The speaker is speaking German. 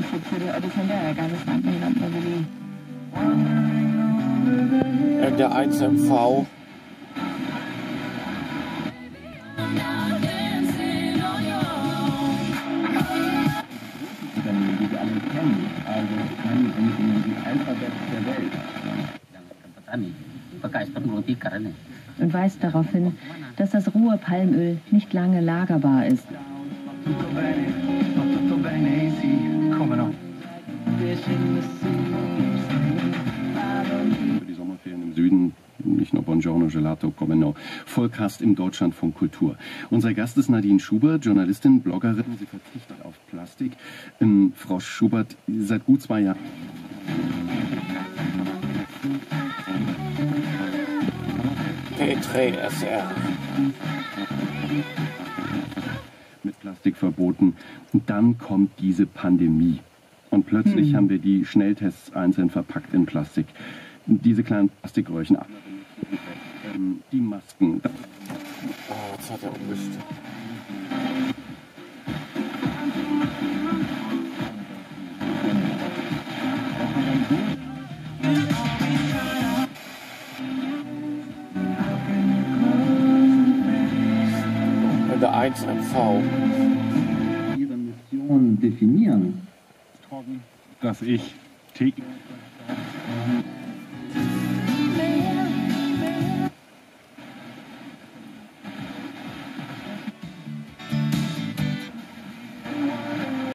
Spitze der Odysseia Afghanistan Land Navali. In der 1MV Unternehmen, die wir alle kennen, also Money sind in die Alphabet der Welt. petani bekas perlu tikar ini und weist darauf hin, dass das rohe Palmöl nicht lange lagerbar ist. Für die Sommerferien im Süden nicht nur Buongiorno, Gelato, Come no. Vollcast im Deutschlandfunk Kultur. Unser Gast ist Nadine Schubert, Journalistin, Bloggerin. Sie verzichtet auf Plastik. Ähm, Frau Schubert, seit gut zwei Jahren. P3 SR. mit Plastik verboten. Und dann kommt diese Pandemie. Und plötzlich haben wir die Schnelltests einzeln verpackt in Plastik. Diese kleinen Plastikröhrchen, ähm, die Masken. Oh, jetzt hat er umgestellt. Der 1MV. Ihre Mission definieren. Dass ich täglich